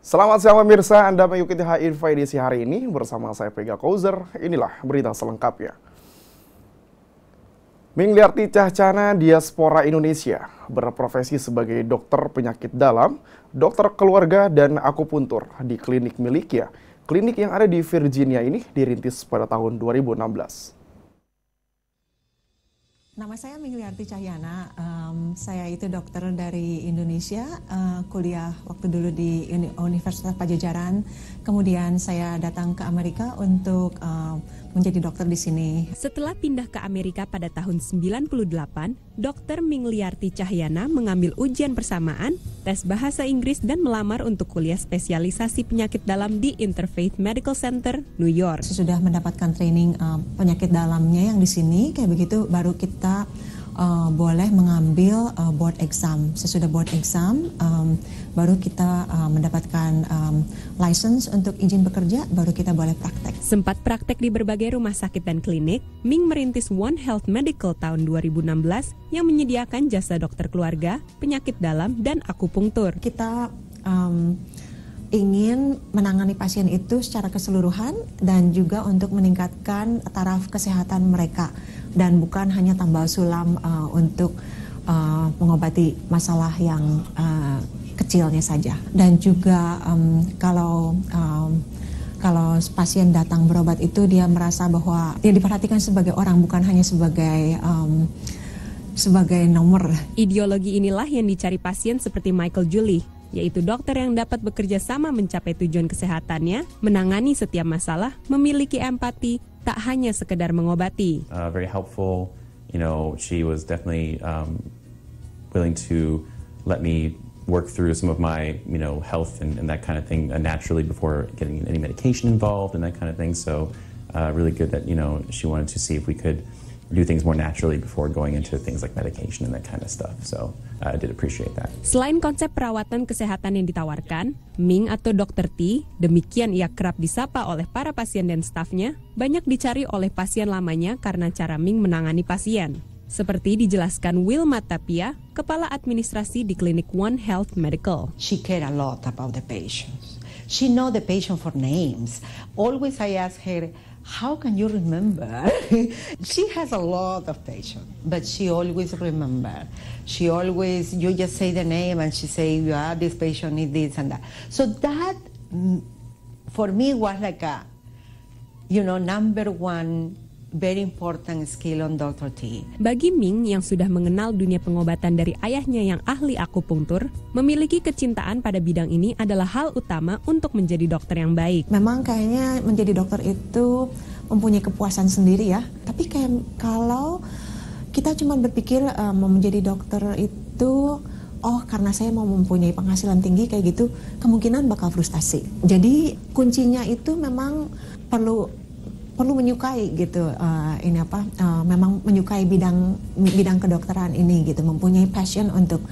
Selamat siang pemirsa, Anda mengikuti Info edisi hari ini bersama saya Pega Kauzer. Inilah berita selengkapnya. Mingliarti Cahcana Diaspora Indonesia berprofesi sebagai dokter penyakit dalam, dokter keluarga, dan akupuntur di klinik miliknya. Klinik yang ada di Virginia ini dirintis pada tahun 2016. Nama saya Mingliarti Cahyana, um, saya itu dokter dari Indonesia, uh, kuliah waktu dulu di Universitas Pajajaran, kemudian saya datang ke Amerika untuk uh, menjadi dokter di sini. Setelah pindah ke Amerika pada tahun 98, Dr. Mingliarti Cahyana mengambil ujian persamaan, tes bahasa Inggris dan melamar untuk kuliah spesialisasi penyakit dalam di Interfaith Medical Center, New York. Sudah mendapatkan training uh, penyakit dalamnya yang di sini, kayak begitu baru kita uh, boleh mengambil uh, board exam. Sesudah board exam, um, baru kita uh, mendapatkan um, license untuk izin bekerja, baru kita boleh praktek. Sempat praktek di berbagai rumah sakit dan klinik, Ming merintis One Health Medical tahun 2016 yang menyediakan jasa dokter keluarga, penyakit dalam, dan akupunktur. Kita um, ingin menangani pasien itu secara keseluruhan dan juga untuk meningkatkan taraf kesehatan mereka. Dan bukan hanya tambal sulam uh, untuk uh, mengobati masalah yang uh, kecilnya saja. Dan juga um, kalau um, kalau pasien datang berobat itu dia merasa bahwa dia diperhatikan sebagai orang bukan hanya sebagai um, sebagai nomor. Ideologi inilah yang dicari pasien seperti Michael Julie, yaitu dokter yang dapat bekerja sama mencapai tujuan kesehatannya, menangani setiap masalah, memiliki empati, tak hanya sekedar mengobati. Uh, very helpful, you know, she was definitely um, willing to let me work through some of my, you know, health and, and that kind of thing uh, naturally before getting any medication involved and that kind of thing. So, uh, really good that you know she wanted to see if we could do things more naturally before going into things like medication and that kind of stuff. So uh, I did appreciate that. Selain konsep perawatan kesehatan yang ditawarkan, Ming atau Dr. T, demikian ia kerap disapa oleh para pasien dan stafnya, banyak dicari oleh pasien lamanya karena cara Ming menangani pasien. Seperti dijelaskan Wilma Tapia, Kepala Administrasi di Klinik One Health Medical. She care a lot about the patients. She know the patient for names. Always I ask her, how can you remember? she has a lot of patience, but she always remember. She always, you just say the name and she say, yeah, this patient needs this and that. So that, mm, for me, was like a, you know, number one very important skill on Dr. T. Bagi Ming yang sudah mengenal dunia pengobatan dari ayahnya yang ahli akupunktur, memiliki kecintaan pada bidang ini adalah hal utama untuk menjadi dokter yang baik. Memang kayaknya menjadi dokter itu mempunyai kepuasan sendiri ya. Tapi kayak kalau kita cuma berpikir uh, mau menjadi dokter itu oh karena saya mau mempunyai penghasilan tinggi kayak gitu, kemungkinan bakal frustasi. Jadi kuncinya itu memang perlu perlu menyukai gitu uh, ini apa uh, memang menyukai bidang bidang kedokteran ini gitu mempunyai passion untuk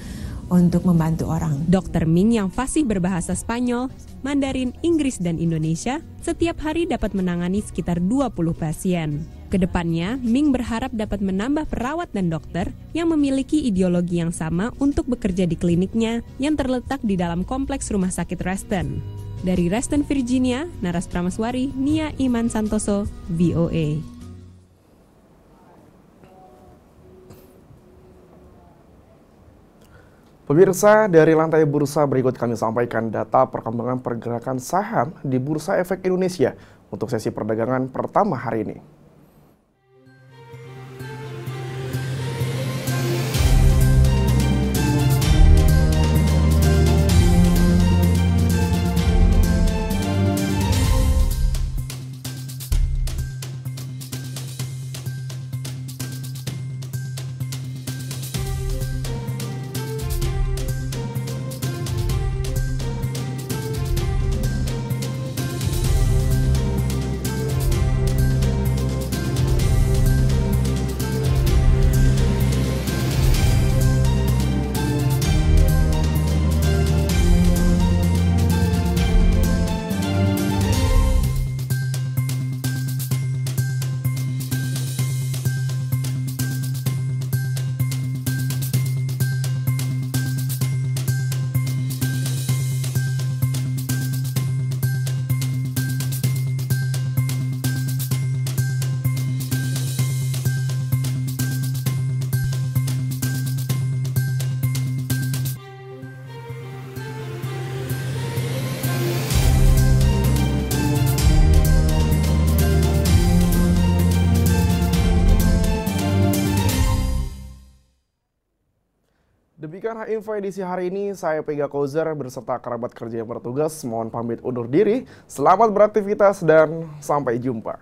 untuk membantu orang. Dokter Ming yang fasih berbahasa Spanyol, Mandarin, Inggris, dan Indonesia setiap hari dapat menangani sekitar 20 pasien. Ke depannya, Ming berharap dapat menambah perawat dan dokter yang memiliki ideologi yang sama untuk bekerja di kliniknya yang terletak di dalam kompleks rumah sakit Reston. Dari Reston, Virginia, Naras Pramaswari, Nia Iman Santoso, VOA. Pemirsa, dari lantai bursa berikut kami sampaikan data perkembangan pergerakan saham di Bursa Efek Indonesia untuk sesi perdagangan pertama hari ini. Demikian info edisi hari ini. Saya Pega Kozer berserta kerabat kerja yang bertugas. Mohon pamit undur diri. Selamat beraktivitas dan sampai jumpa.